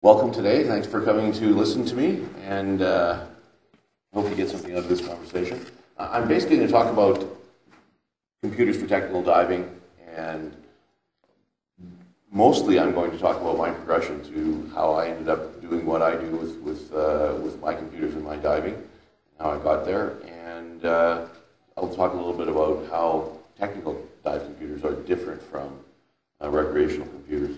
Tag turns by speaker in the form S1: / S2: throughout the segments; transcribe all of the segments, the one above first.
S1: welcome today. Thanks for coming to listen to me, and uh, hope you get something out of this conversation. Uh, I'm basically going to talk about computers for technical diving, and mostly I'm going to talk about my progression to how I ended up doing what I do with with uh, with my computers and my diving, how I got there, and uh, I'll talk a little bit about how technical dive computers are different from uh, recreational computers.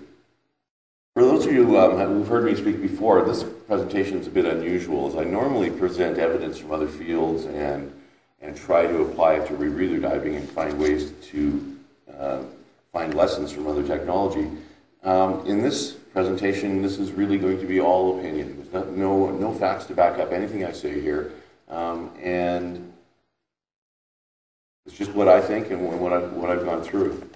S1: For those of you um, who've heard me speak before, this presentation is a bit unusual, as I normally present evidence from other fields and, and try to apply it to rebreather diving and find ways to uh, find lessons from other technology. Um, in this presentation, this is really going to be all opinion. There's no, no, no facts to back up anything I say here. Um, and it's just what I think and what I've, what I've gone through.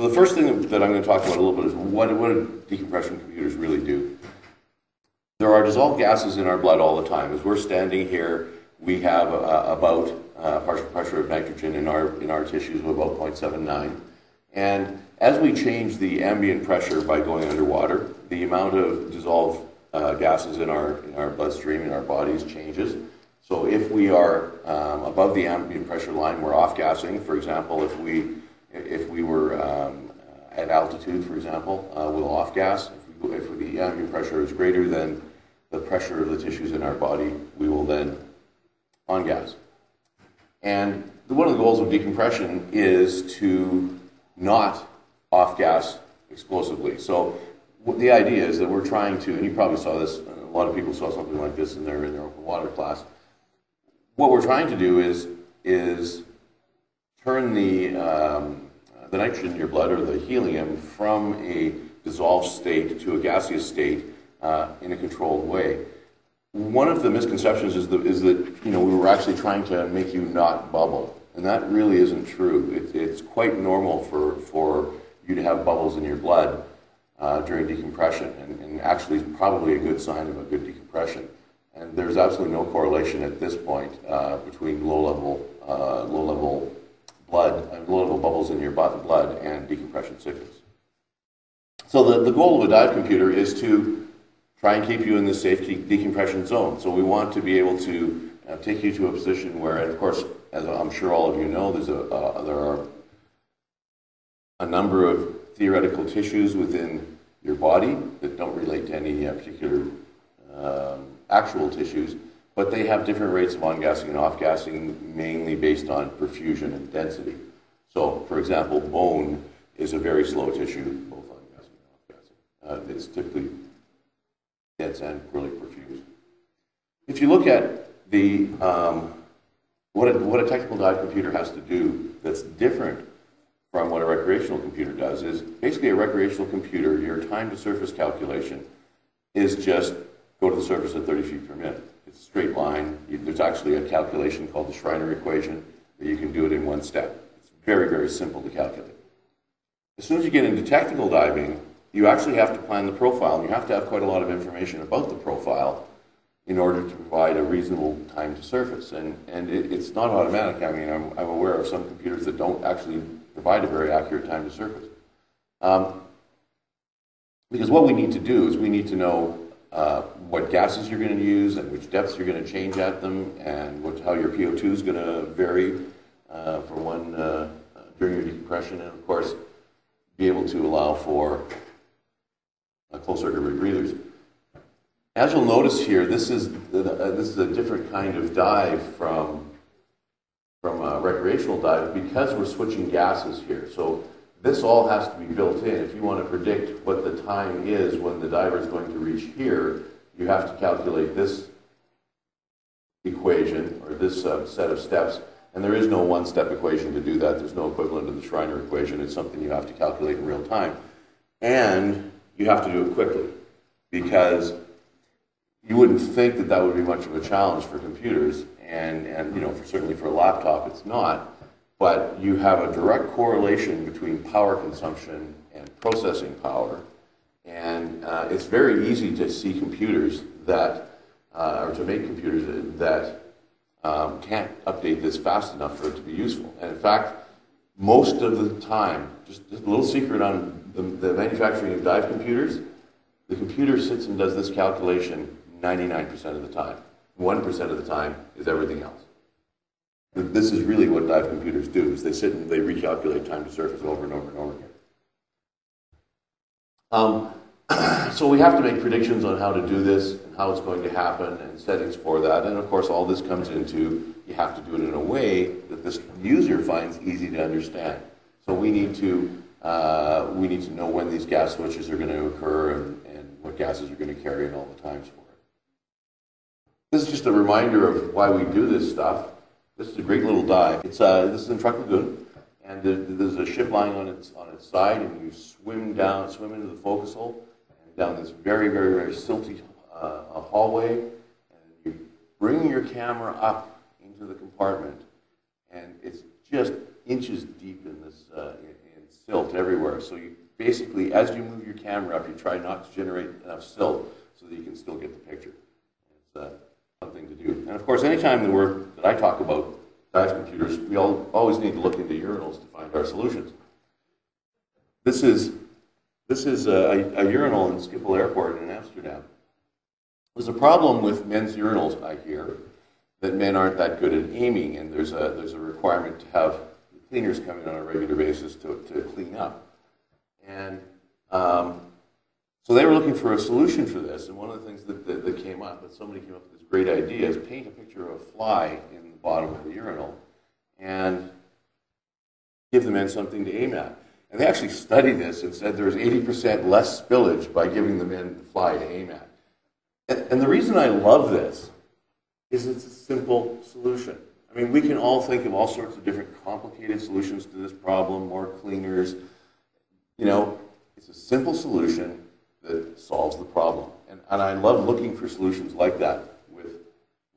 S1: So the first thing that I'm going to talk about a little bit is what, what do decompression computers really do? There are dissolved gases in our blood all the time. As we're standing here, we have about uh, partial pressure of nitrogen in our, in our tissues of about 0.79. And as we change the ambient pressure by going underwater, the amount of dissolved uh, gases in our, in our bloodstream, in our bodies, changes. So if we are um, above the ambient pressure line, we're off gassing. For example, if we if we were um, at altitude, for example, uh, we'll off gas. If, we, if the ambient pressure is greater than the pressure of the tissues in our body, we will then on gas. And one of the goals of decompression is to not off gas explosively. So the idea is that we're trying to, and you probably saw this, a lot of people saw something like this in their, in their open water class. What we're trying to do is, is turn the, um, the nitrogen in your blood or the helium from a dissolved state to a gaseous state uh, in a controlled way. One of the misconceptions is, the, is that you know we were actually trying to make you not bubble, and that really isn't true. It, it's quite normal for, for you to have bubbles in your blood uh, during decompression, and, and actually probably a good sign of a good decompression. And there's absolutely no correlation at this point uh, between low level uh, low level blood, level bubbles in your blood, and decompression sickness. So the, the goal of a dive computer is to try and keep you in the safe decompression zone. So we want to be able to uh, take you to a position where, and of course, as I'm sure all of you know, there's a, uh, there are a number of theoretical tissues within your body that don't relate to any uh, particular um, actual tissues but they have different rates of on-gassing and off-gassing, mainly based on perfusion and density. So, for example, bone is a very slow tissue, both on-gassing and off-gassing. Uh, it's typically dense and poorly perfused. If you look at the um, what, a, what a technical dive computer has to do that's different from what a recreational computer does is basically a recreational computer, your time to surface calculation is just go to the surface at 30 feet per minute. It's a straight line. There's actually a calculation called the Schreiner equation that you can do it in one step. It's very, very simple to calculate. As soon as you get into technical diving, you actually have to plan the profile, and you have to have quite a lot of information about the profile in order to provide a reasonable time to surface. And, and it, it's not automatic. I mean, I'm, I'm aware of some computers that don't actually provide a very accurate time to surface. Um, because what we need to do is we need to know uh, what gases you're going to use and which depths you're going to change at them and what, how your PO2 is going to vary uh, for one uh, during your decompression and of course be able to allow for closed circuit rebreathers. As you'll notice here, this is, uh, this is a different kind of dive from, from a recreational dive because we're switching gases here. So this all has to be built in. If you want to predict what the time is when the diver is going to reach here, you have to calculate this equation or this uh, set of steps. And there is no one step equation to do that. There's no equivalent to the Schreiner equation. It's something you have to calculate in real time. And you have to do it quickly because you wouldn't think that that would be much of a challenge for computers. And, and you know, for, certainly for a laptop, it's not but you have a direct correlation between power consumption and processing power. And uh, it's very easy to see computers that, uh, or to make computers that um, can't update this fast enough for it to be useful. And in fact, most of the time, just, just a little secret on the, the manufacturing of dive computers, The computer sits and does this calculation 99% of the time. 1% of the time is everything else. This is really what dive computers do, is they sit and they recalculate time to surface over and over and over again. Um, so we have to make predictions on how to do this and how it's going to happen and settings for that. And of course, all this comes into you have to do it in a way that this user finds easy to understand. So we need to uh, we need to know when these gas switches are going to occur and, and what gases are going to carry and all the times for it. This is just a reminder of why we do this stuff. This is a great little dive. It's uh, this is in Lagoon, and there's a ship lying on its on its side, and you swim down, swim into the forecastle, and down this very, very, very silty uh, hallway, and you bring your camera up into the compartment, and it's just inches deep in this uh, in, in silt everywhere. So you basically, as you move your camera up, you try not to generate enough silt so that you can still get the picture. It's a fun thing to do. And of course, anytime that, we're, that I talk about dive computers, we all, always need to look into urinals to find our solutions. This is, this is a, a urinal in Schiphol Airport in Amsterdam. There's a problem with men's urinals, I hear, that men aren't that good at aiming, and there's a, there's a requirement to have cleaners come in on a regular basis to, to clean up. And um, so they were looking for a solution for this, and one of the things that, that, that came up, that somebody came up with this great idea, is paint a picture of a fly in the bottom of the urinal and give the men something to aim at. And they actually studied this and said there was 80% less spillage by giving the men the fly to aim at. And, and the reason I love this is it's a simple solution. I mean, we can all think of all sorts of different complicated solutions to this problem, more cleaners. You know, it's a simple solution that solves the problem. And, and I love looking for solutions like that with,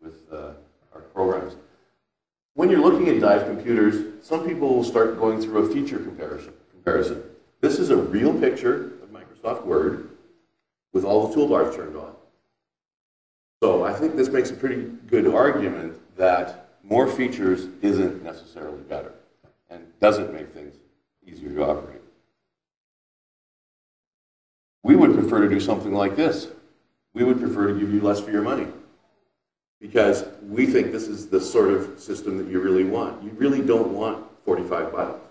S1: with uh, our programs. When you're looking at dive computers, some people will start going through a feature comparison. comparison. This is a real picture of Microsoft Word with all the toolbars turned on. So I think this makes a pretty good argument that more features isn't necessarily better and doesn't make things easier to operate. We would prefer to do something like this. We would prefer to give you less for your money because we think this is the sort of system that you really want. You really don't want 45 buttons.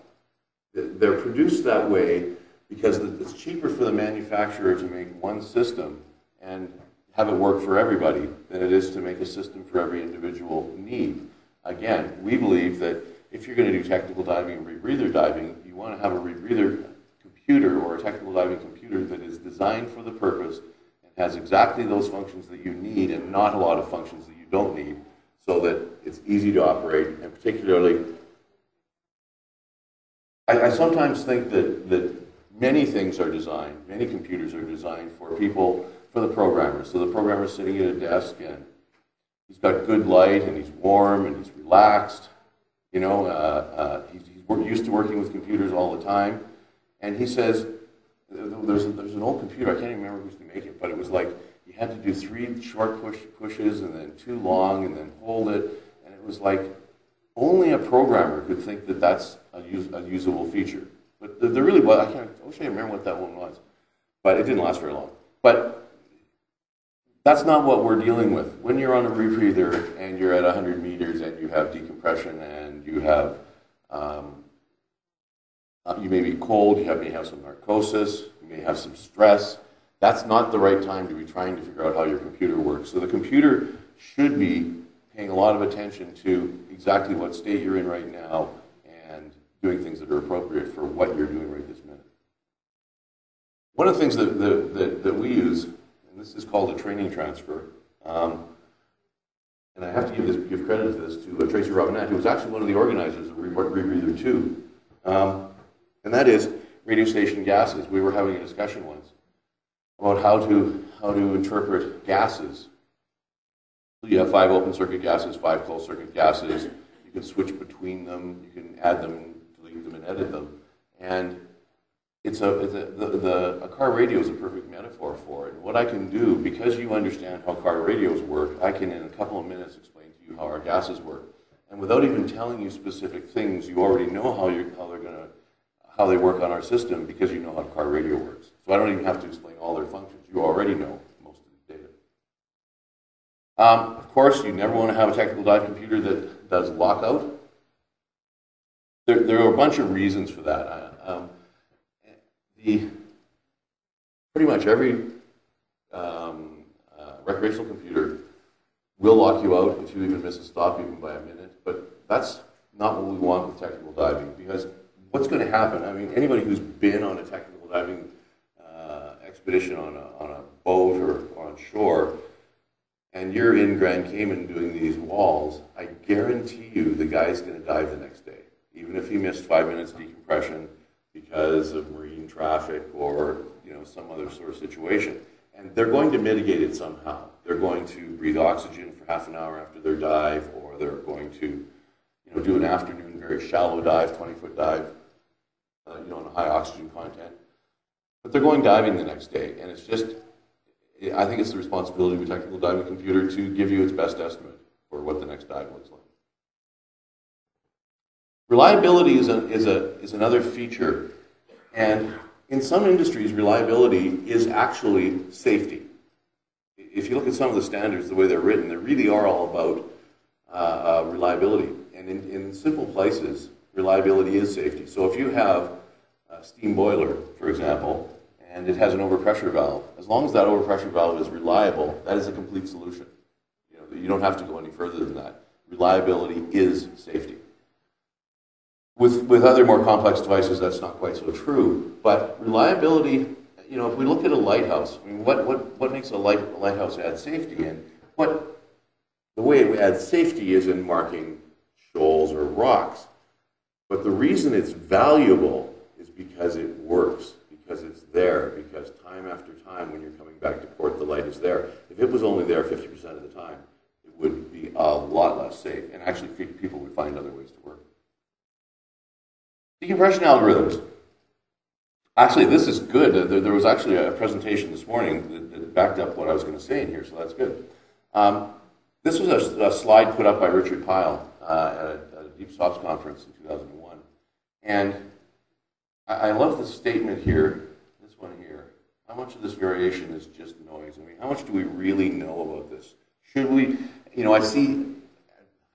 S1: They're produced that way because it's cheaper for the manufacturer to make one system and have it work for everybody than it is to make a system for every individual need. Again, we believe that if you're going to do technical diving and rebreather diving, you want to have a rebreather computer or a technical diving computer that is designed for the purpose and has exactly those functions that you need and not a lot of functions that you don't need so that it's easy to operate and particularly I, I sometimes think that, that many things are designed, many computers are designed for people for the programmer. So the programmer's sitting at a desk and he's got good light and he's warm and he's relaxed. You know, uh, uh, he's, he's used to working with computers all the time. And he says, there's, there's an old computer, I can't even remember who used to make it, but it was like you had to do three short push, pushes and then two long and then hold it. And it was like only a programmer could think that that's a, a usable feature. But there really was, I, can't, I wish I remember what that one was. But it didn't last very long. But that's not what we're dealing with. When you're on a rebreather and you're at 100 meters and you have decompression and you have, um, uh, you may be cold, you may have some narcosis, you may have some stress. That's not the right time to be trying to figure out how your computer works. So the computer should be paying a lot of attention to exactly what state you're in right now and doing things that are appropriate for what you're doing right this minute. One of the things that, that, that, that we use and this is called a training transfer. Um, and I have to give, this, give credit to this to uh, Tracy Robinette, who was actually one of the organizers of Rebreather 2. Um, and that is radio station gases. We were having a discussion once about how to, how to interpret gases. So you have five open circuit gases, five closed circuit gases. You can switch between them. You can add them, delete them, and edit them. And it's a, it's a the, the, a car radio is a perfect metaphor for it. what I can do, because you understand how car radios work, I can in a couple of minutes explain to you how our gases work. And without even telling you specific things, you already know how, you how they're gonna, how they work on our system because you know how car radio works. So I don't even have to explain all their functions. you already know most of the data. Um, of course, you never want to have a technical dive computer that does lockout. There, there are a bunch of reasons for that. Uh, um, the, pretty much every um, uh, recreational computer will lock you out if you even miss a stop, even by a minute. But that's not what we want with technical diving because what's going to happen? I mean, anybody who's been on a technical diving uh, expedition on a, on a boat or on shore, and you're in Grand Cayman doing these walls, I guarantee you the guy's going to dive the next day, even if he missed five minutes decompression because of marine traffic or you know some other sort of situation. And they're going to mitigate it somehow. They're going to breathe oxygen for half an hour after their dive, or they're going to you know, do an afternoon very shallow dive, 20 foot dive, uh, you know, on a high oxygen content. But they're going diving the next day, and it's just, I think it's the responsibility of a technical diving computer to give you its best estimate for what the next dive looks like. Reliability is, a, is, a, is another feature, and in some industries, reliability is actually safety. If you look at some of the standards, the way they're written, they really are all about uh, uh, reliability. And in, in simple places, reliability is safety. So if you have a steam boiler, for example, and it has an overpressure valve, as long as that overpressure valve is reliable, that is a complete solution. You, know, you don't have to go any further than that. Reliability is safety. With, with other more complex devices, that's not quite so true. But reliability, you know, if we look at a lighthouse, I mean, what, what, what makes a, light, a lighthouse add safety And What, the way it adds safety is in marking shoals or rocks. But the reason it's valuable is because it works, because it's there, because time after time when you're coming back to port, the light is there. If it was only there 50% of the time, it would be a lot less safe. And actually, people would find other ways to work. Decompression algorithms. Actually, this is good. There, was actually a presentation this morning that, backed up what I was going to say in here, so that's good. Um, this was a, a, slide put up by Richard Pyle uh, Deep Stops conference in 2001. And I, I love the statement here, this one here. How much of this variation is just noise? I mean, how much do we really know about this? Should we, you know, I see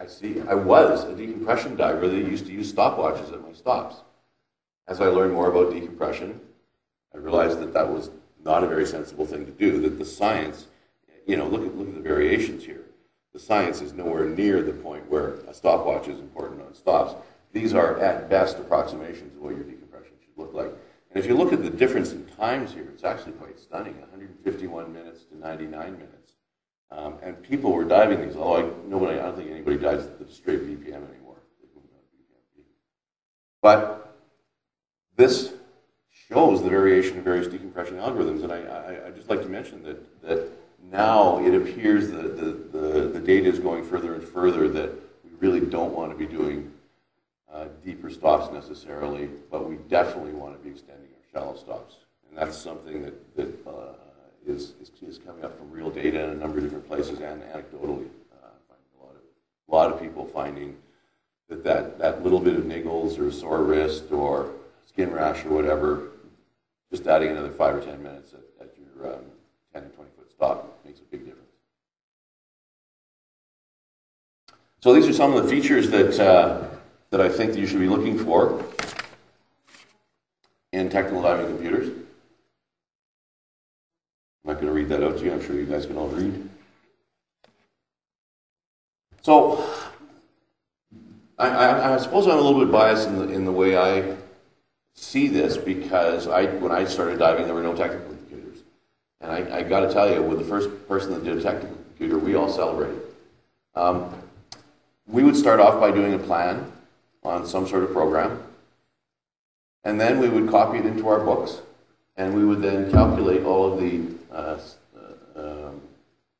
S1: I see. I was a decompression diver that used to use stopwatches at my stops. As I learned more about decompression, I realized that that was not a very sensible thing to do. That the science, you know, look at look at the variations here. The science is nowhere near the point where a stopwatch is important on stops. These are at best approximations of what your decompression should look like. And if you look at the difference in times here, it's actually quite stunning: 151 minutes to 99 minutes. Um, and people were diving these, although I, nobody, I don't think anybody dives the straight VPM anymore. But this shows the variation of various decompression algorithms, and I, I, I just like to mention that, that now it appears that the, the, the, data is going further and further that we really don't want to be doing uh, deeper stops necessarily, but we definitely want to be extending our shallow stops. And that's something that, that uh, is, is, is, coming up from real data in a number of different places and anecdotally. Uh, a, lot of, a lot of people finding that, that that little bit of niggles or sore wrist or skin rash or whatever, just adding another five or 10 minutes at, at your um, 10 or 20 stop makes a big difference. So these are some of the features that, uh, that I think that you should be looking for in technical diving computers. I'm not going to read that out to you. I'm sure you guys can all read. So, I, I, I suppose I'm a little bit biased in the, in the way I see this because I, when I started diving, there were no technical. And I, I got to tell you, with the first person that did a technical computer, we all celebrated. Um, we would start off by doing a plan on some sort of program, and then we would copy it into our books, and we would then calculate all of the uh, uh, um,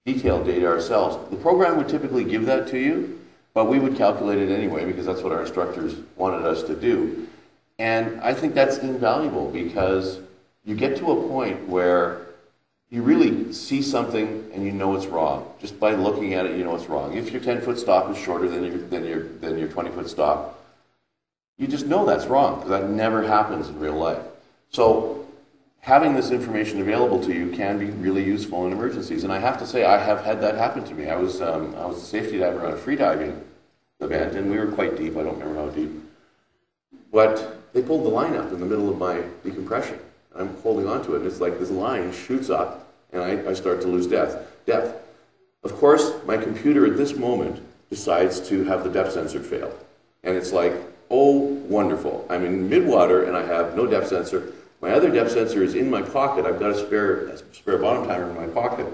S1: detailed data ourselves. The program would typically give that to you, but we would calculate it anyway because that's what our instructors wanted us to do. And I think that's invaluable because you get to a point where you really see something and you know it's wrong. Just by looking at it, you know it's wrong. If your 10 foot stop is shorter than your, than your, than your 20 foot stop, you just know that's wrong because that never happens in real life. So having this information available to you can be really useful in emergencies. And I have to say, I have had that happen to me. I was, um, I was a safety diver on a freediving event, and we were quite deep. I don't remember how deep. But they pulled the line up in the middle of my decompression. I'm holding onto it, and it's like this line shoots up, and I, I start to lose depth. depth. Of course, my computer at this moment decides to have the depth sensor fail. And it's like, oh, wonderful. I'm in midwater and I have no depth sensor. My other depth sensor is in my pocket. I've got a spare, a spare bottom timer in my pocket.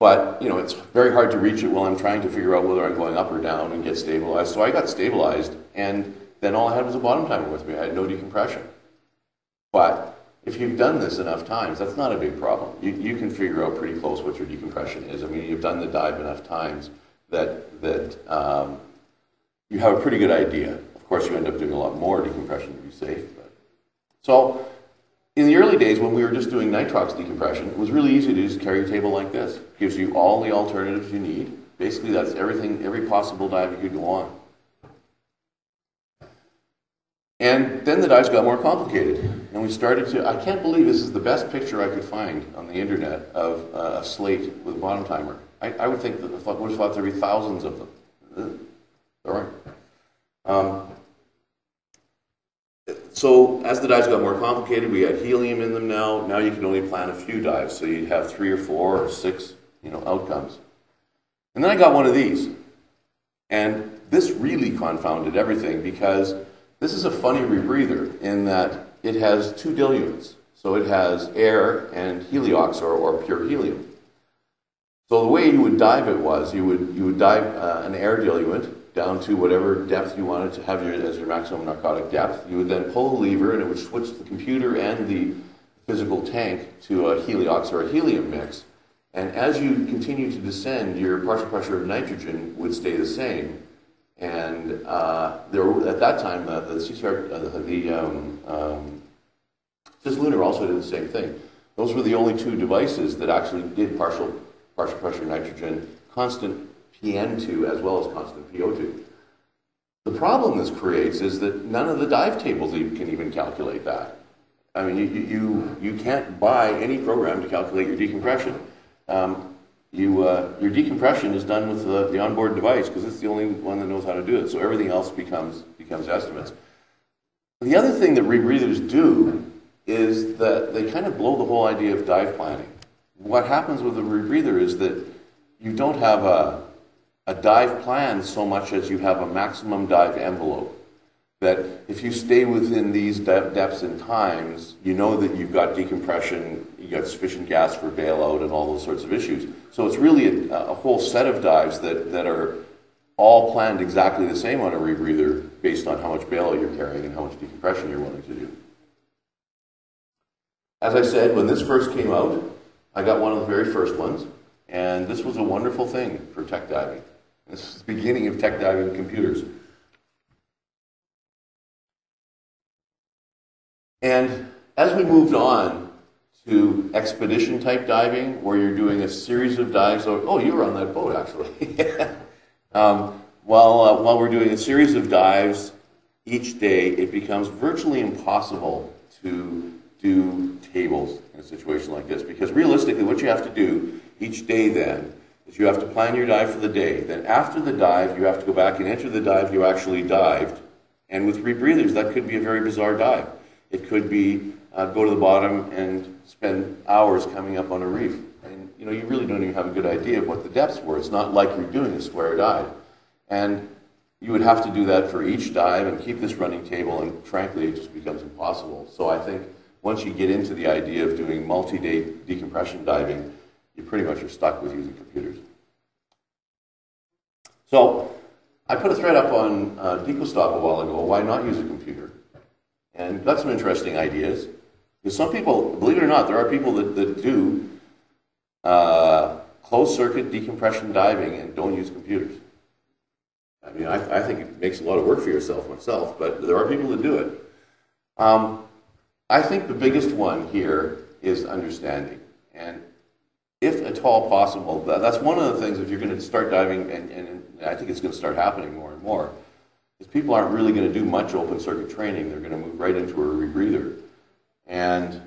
S1: But, you know, it's very hard to reach it while I'm trying to figure out whether I'm going up or down and get stabilized. So I got stabilized, and then all I had was a bottom timer with me. I had no decompression. But if you've done this enough times, that's not a big problem. You, you can figure out pretty close what your decompression is. I mean, you've done the dive enough times that, that um, you have a pretty good idea. Of course, you end up doing a lot more decompression to be safe. But. So in the early days when we were just doing nitrox decompression, it was really easy to just carry a table like this. It gives you all the alternatives you need. Basically, that's everything, every possible dive you could go on. And then the dives got more complicated. And we started to, I can't believe this is the best picture I could find on the internet of uh, a slate with a bottom timer. I, I would think that, I would have thought there'd be thousands of them. All right. Um, so as the dives got more complicated, we had helium in them now. Now you can only plan a few dives, so you'd have three or four or six, you know, outcomes. And then I got one of these, and this really confounded everything because this is a funny rebreather in that it has two diluents. So it has air and heliox or, or pure helium. So the way you would dive it was you would you would dive uh, an air diluent down to whatever depth you wanted to have your, as your maximum narcotic depth. You would then pull a lever and it would switch the computer and the physical tank to a heliox or a helium mix. And as you continue to descend, your partial pressure of nitrogen would stay the same. And uh, there at that time, uh, the CCR, uh, the um, um, Cislunar also did the same thing. Those were the only two devices that actually did partial partial pressure nitrogen, constant PN2 as well as constant PO2. The problem this creates is that none of the dive tables can even calculate that. I mean, you, you, you can't buy any program to calculate your decompression. Um, you, uh, your decompression is done with the, the onboard device because it's the only one that knows how to do it. So everything else becomes, becomes estimates. The other thing that rebreathers do is that they kind of blow the whole idea of dive planning. What happens with a rebreather is that you don't have a, a dive plan so much as you have a maximum dive envelope. That if you stay within these depths and times, you know that you've got decompression, you've got sufficient gas for bailout, and all those sorts of issues. So it's really a, a whole set of dives that, that are all planned exactly the same on a rebreather based on how much bailout you're carrying and how much decompression you're willing to do. As I said, when this first came out, I got one of the very first ones, and this was a wonderful thing for tech diving. This is the beginning of tech diving computers. And as we moved on to expedition type diving, where you're doing a series of dives, oh, you were on that boat actually. um, while, uh, while we're doing a series of dives each day, it becomes virtually impossible to do tables in a situation like this. Because realistically, what you have to do each day then is you have to plan your dive for the day. Then after the dive, you have to go back and enter the dive you actually dived. And with rebreathers, that could be a very bizarre dive. It could be uh, go to the bottom and spend hours coming up on a reef. And you know, you really don't even have a good idea of what the depths were. It's not like you're doing a square dive. And you would have to do that for each dive and keep this running table, and frankly, it just becomes impossible. So I think once you get into the idea of doing multi-day decompression diving, you pretty much are stuck with using computers. So I put a thread up on uh, DecoStop a while ago, why not use a computer? And got some interesting ideas. Because some people, believe it or not, there are people that, that do uh, closed circuit decompression diving and don't use computers. I mean, I, I, think it makes a lot of work for yourself myself, but there are people that do it. Um, I think the biggest one here is understanding. And if at all possible, that's one of the things if you're going to start diving, and, and I think it's going to start happening more and more, is people aren't really going to do much open circuit training. They're going to move right into a rebreather. And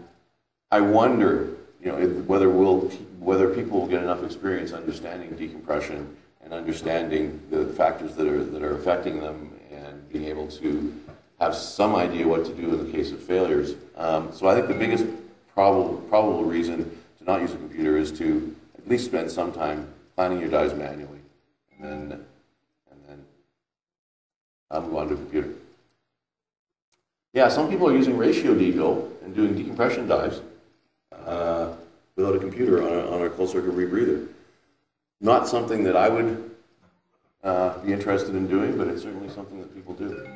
S1: I wonder, you know, if- whether we'll, whether people will get enough experience understanding decompression and understanding the factors that are, that are affecting them and being able to have some idea what to do in the case of failures. Um, so I think the biggest probable, probable reason to not use a computer is to at least spend some time planning your dives manually and then move on to a computer. Yeah, some people are using ratio deco and doing decompression dives uh, without a computer on a, on a closed circuit rebreather. Not something that I would uh, be interested in doing, but it's certainly something that people do.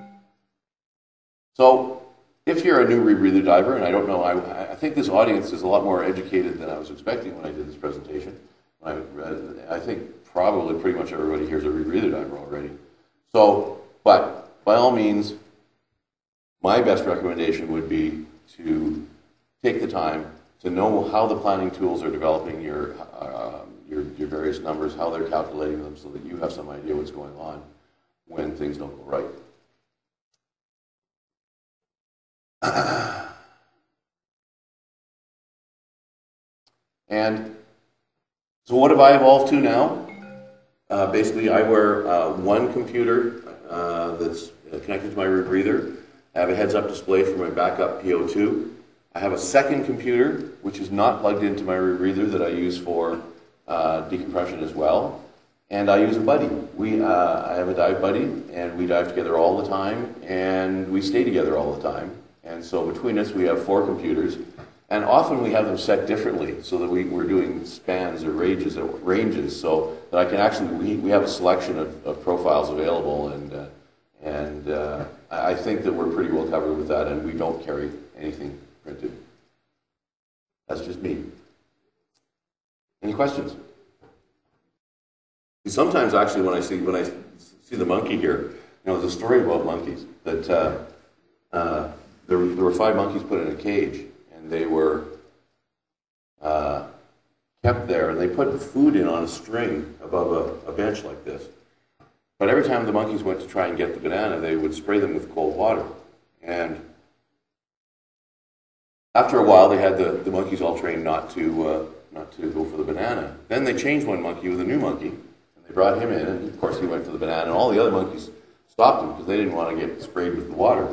S1: So, if you're a new rebreather diver, and I don't know, I, I think this audience is a lot more educated than I was expecting when I did this presentation. I, I think probably pretty much everybody here is a rebreather diver already. So, but by all means, my best recommendation would be to take the time to know how the planning tools are developing your, uh, your, your various numbers, how they're calculating them, so that you have some idea what's going on when things don't go right. And so, what have I evolved to now? Uh, basically, I wear uh, one computer uh, that's connected to my rebreather. I have a heads-up display for my backup PO2. I have a second computer, which is not plugged into my rebreather, that I use for uh, decompression as well. And I use a buddy. We, uh, I have a dive buddy, and we dive together all the time, and we stay together all the time. And so between us, we have four computers. And often we have them set differently so that we, we're doing spans or ranges, or ranges so that I can actually, we, we have a selection of, of profiles available. And, uh, and uh, I think that we're pretty well covered with that, and we don't carry anything printed. That's just me. Any questions? Sometimes, actually, when I see when I see the monkey here, you know, there's a story about monkeys that uh, uh, there, were- there were five monkeys put in a cage, they were uh, kept there, and they put food in on a string above a, a bench like this. But every time the monkeys went to try and get the banana, they would spray them with cold water, and after a while, they had the, the monkeys all trained not to uh, not to go for the banana. Then they changed one monkey with a new monkey, and they brought him in, and of course he went for the banana, and all the other monkeys stopped him because they didn't want to get sprayed with the water.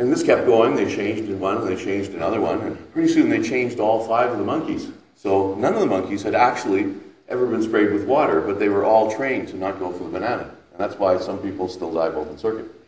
S1: And this kept going. They changed in one, and they changed another one, and pretty soon they changed all five of the monkeys. So none of the monkeys had actually ever been sprayed with water, but they were all trained to not go for the banana, and that's why some people still die dive open circuit.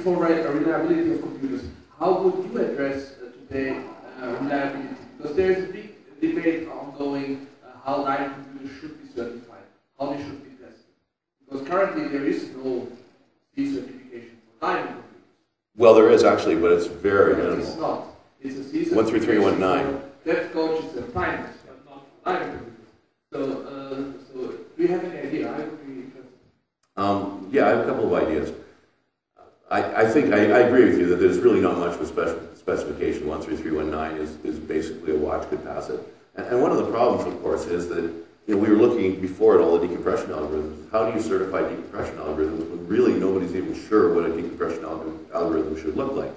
S2: Before re- reliability of computers. How would you address uh, today uh, reliability? Because there is a big debate ongoing uh, how diving computers should be certified, how they should be tested. Because currently there is no C certification for diving computers.
S1: Well, there is actually, but it's very
S2: It's
S1: minimal.
S2: not. It's a C
S1: 13319.
S2: Depth coaches and timers, but not for diving computers. So, uh, so do you have any idea? I would be interested.
S1: Um, yeah, I have a couple of ideas. I, think, I, agree with you that there's really not much of a spec- specification. 13319 is, is basically a watch could pass it. And, one of the problems, of course, is that, you know, we were looking before at all the decompression algorithms. How do you certify decompression algorithms when really nobody's even sure what a decompression alg- algorithm should look like?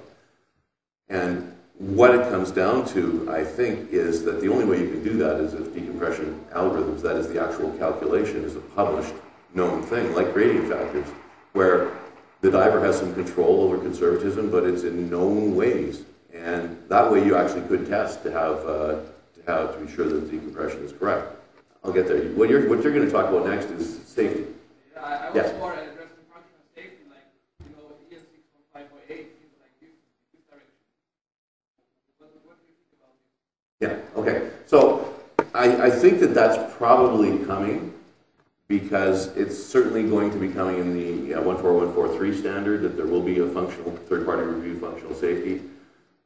S1: And what it comes down to, I think, is that the only way you can do that is if decompression algorithms, that is the actual calculation, is a published known thing, like gradient factors, where the diver has some control over conservatism, but it's in known ways. And that way you actually could test to have, uh, to have, to be sure that the decompression is correct. I'll get there. What you're, what you're gonna talk about next is safety.
S2: Yeah, I, I was
S1: Yes.
S2: more addressing functional safety, like, you know, EN six one five or eight, like this, this direction. What, what do you think about this?
S1: Yeah, okay. So I, I think that that's probably coming because it's certainly going to be coming in the uh, 14143 standard that there will be a functional third-party review functional safety.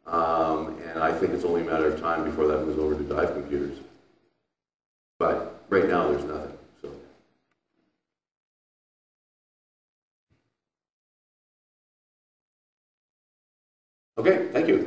S1: Um, and I think it's only a matter of time before that moves over to dive computers. But right now there's nothing. So. Okay, thank you.